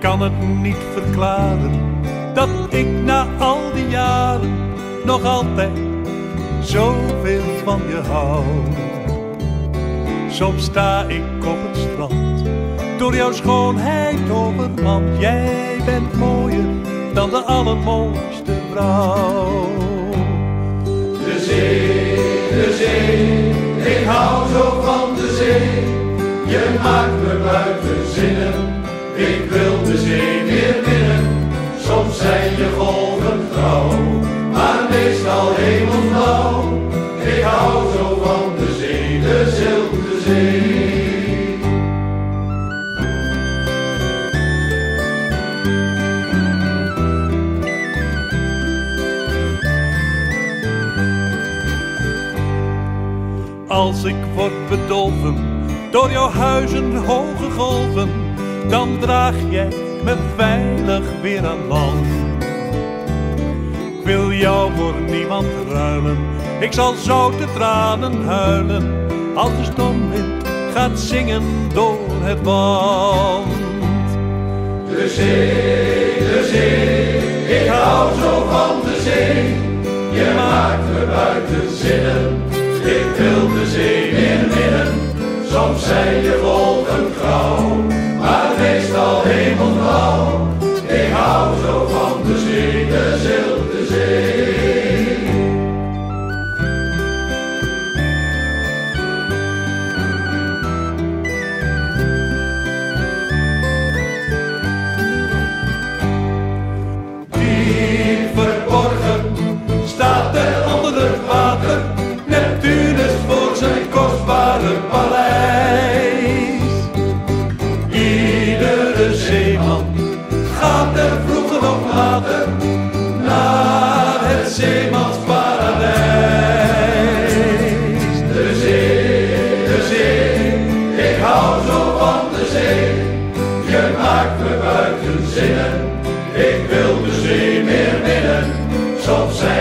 kan het niet verklaren dat ik na al die jaren nog altijd zoveel van je hou. Soms sta ik op het strand, door jouw schoonheid overmand. Jij bent mooier dan de allermooiste vrouw. De zee, de zee, ik hou zo van de zee. Je maakt me buiten zinnen, ik wil de zee weer binnen. Soms zijn je golven trouw, maar meestal hemelblauw. Ik hou zo van de zee, de zilveren zee. Als ik word bedolven door jouw huizen hoge golven, dan draag jij me veilig weer aan land. Ik wil jou voor niemand ruilen, ik zal zoute tranen huilen, als de stormwind gaat zingen door het land. De zee, de zee, ik hou zo van de zee. Je maakt me buiten zinnen, ik wil de zee weer winnen. Soms zijn je golven grauw, maar meestal hemelblauw. Ik hou zo van de zee, de zilveren zee. Verborgen staat er onder het water Neptunus voor zijn kostbare paleis. Iedere zeeman gaat er vroeger of later naar het zeemansparadijs. De zee, de zee, ik hou zo van de zee. Je maakt me buiten zinnen, ik wil de zee meer winnen. Soms zijn